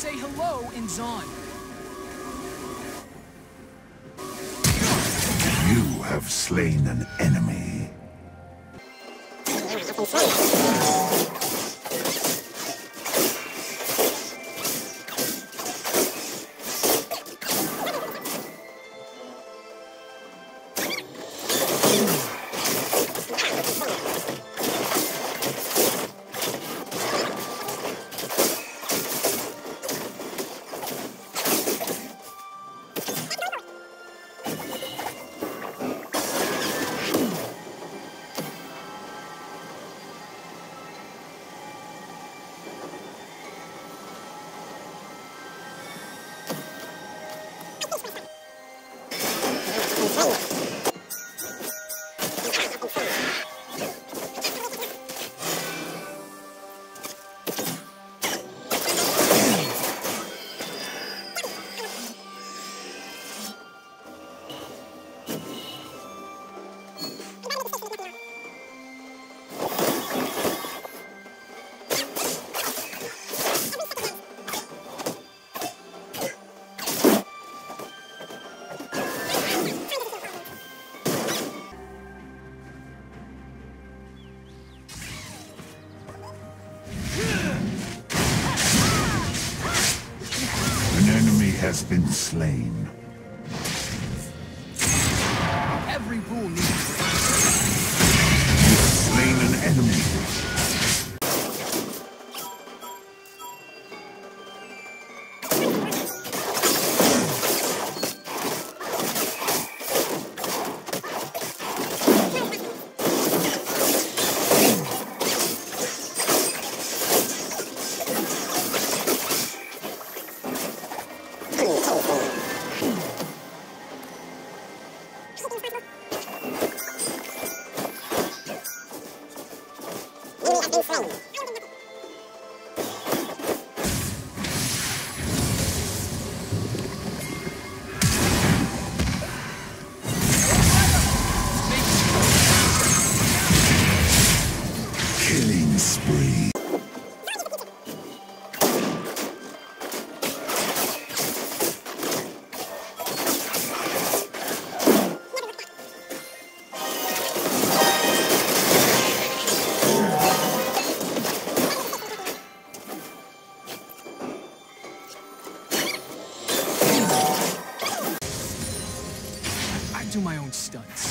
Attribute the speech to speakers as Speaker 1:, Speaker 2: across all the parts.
Speaker 1: say hello in Zaun.
Speaker 2: You have slain an enemy. slain.
Speaker 1: stunts.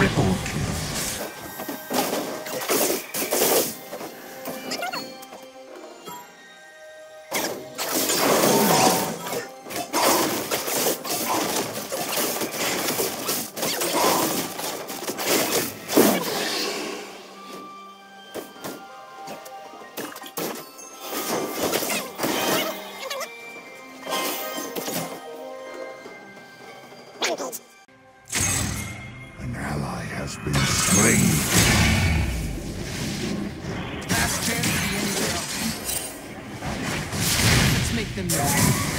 Speaker 1: Triple kill. Make them know.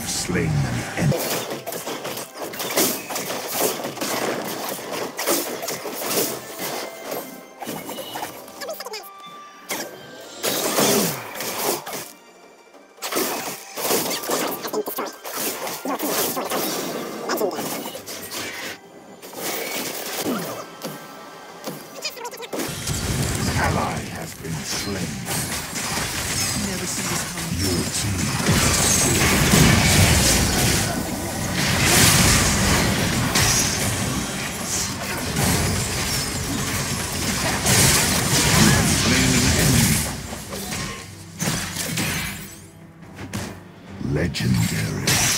Speaker 2: Have slain an enemy. Legendary.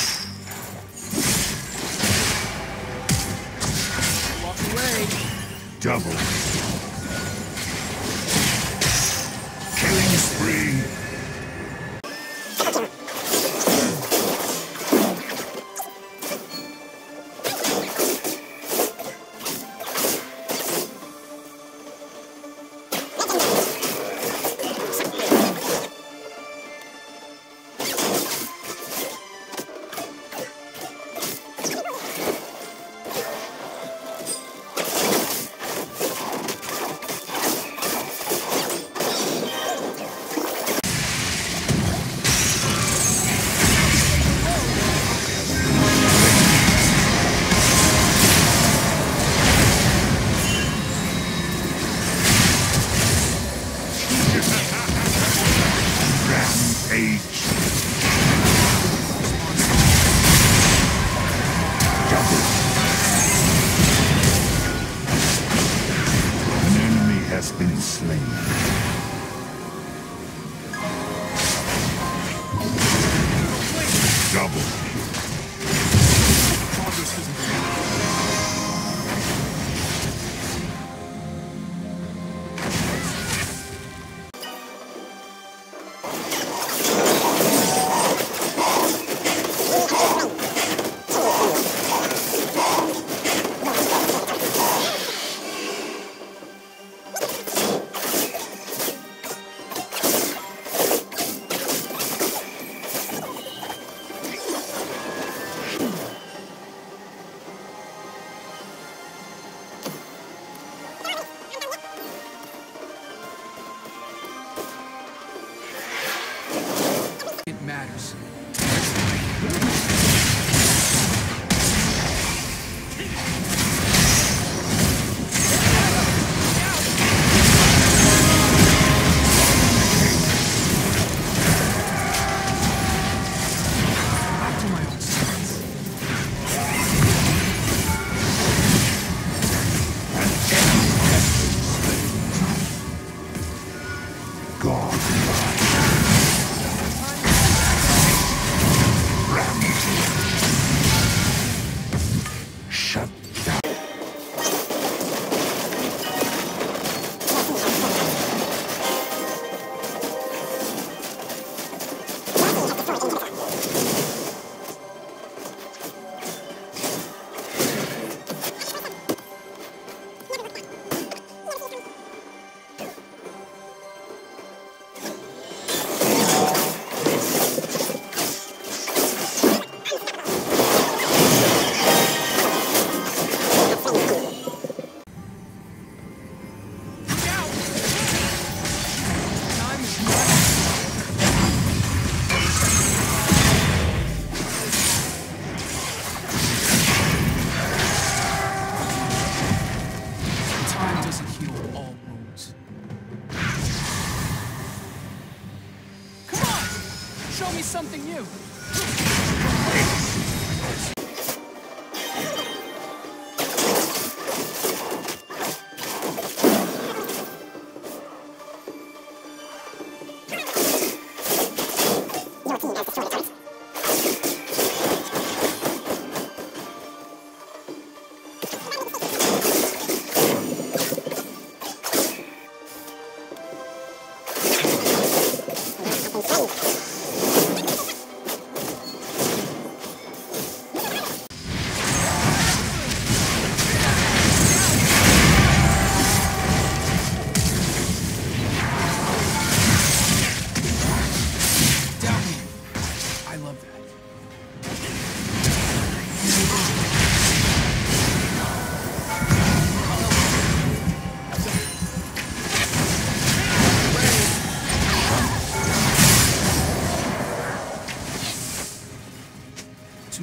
Speaker 3: になっ
Speaker 2: て勝利取れ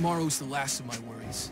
Speaker 2: Tomorrow's the last of my worries.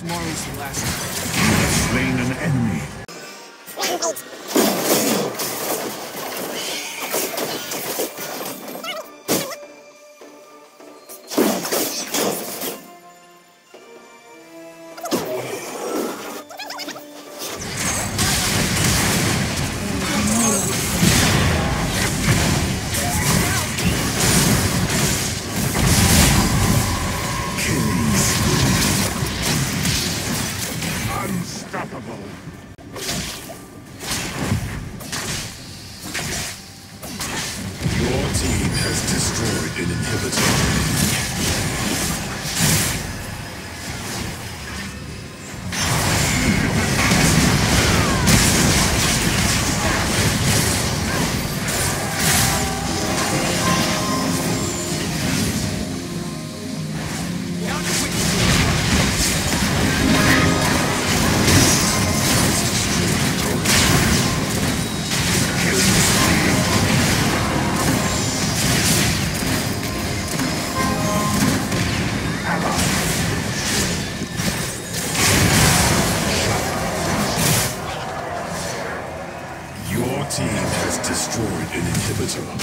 Speaker 1: The last.
Speaker 2: You have slain an enemy. Team has destroyed an inhibitor. buenísimo.